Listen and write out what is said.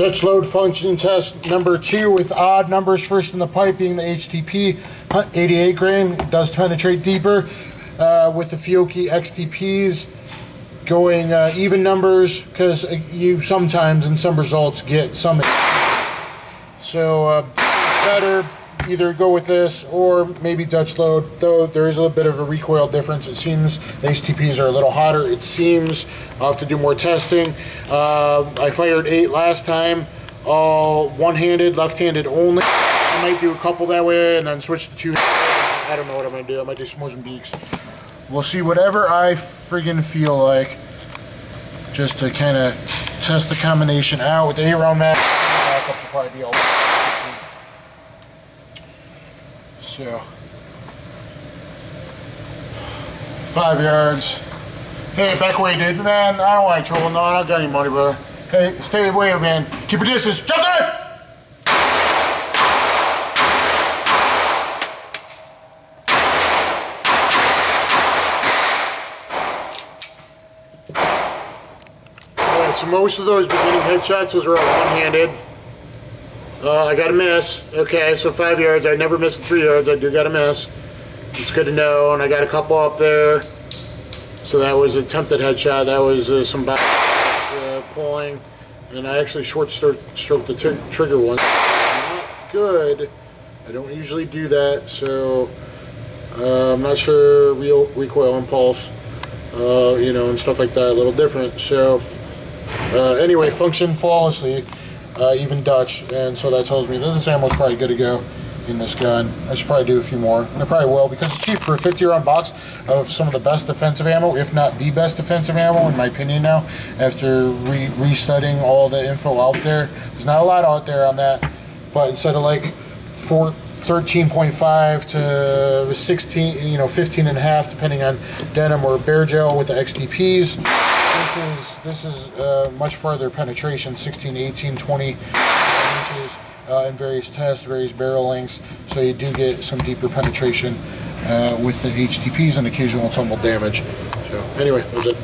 Dutch load function test number two with odd numbers first in the pipe being the HTP 88 grain. It does penetrate deeper uh, with the Fiocchi XTPs going uh, even numbers because you sometimes in some results get some. So uh, better either go with this or maybe Dutch load, though there is a little bit of a recoil difference. It seems the HTPs are a little hotter. It seems I'll have to do more testing. Uh, I fired eight last time, all one-handed, left-handed only. I might do a couple that way and then switch to two. I don't know what I'm gonna do. I might do some Mozambiques. We'll see whatever I friggin' feel like just to kind of test the combination out with the 8 round mag. Backups will probably be all So, five yards. Hey, back away, dude. Man, I don't want any trouble. No, I don't got any money, bro. Hey, stay away, man. Keep your distance. Jump there! so most of those beginning headshots, those are all one-handed. Uh, I got a miss. Okay, so five yards. I never missed three yards. I do got a miss. It's good to know. And I got a couple up there. So that was attempted headshot. That was uh, some back uh, pulling. And I actually short stroked the trigger once. Not good. I don't usually do that. So uh, I'm not sure real recoil impulse, uh, you know, and stuff like that. A little different. So uh, anyway, function flawlessly uh, even Dutch, and so that tells me that this ammo is probably good to go in this gun. I should probably do a few more, and I probably will because it's cheap for a 50 round box of some of the best defensive ammo, if not the best defensive ammo, in my opinion. Now, after re restudying all the info out there, there's not a lot out there on that, but instead of like four. 13.5 to 16, you know, 15 and a half, depending on denim or bare gel with the XTPs this is this is uh, much further penetration 16 18 20 inches uh, in various tests various barrel lengths. So you do get some deeper penetration uh, with the HTPs and occasional tumble damage. So anyway that was it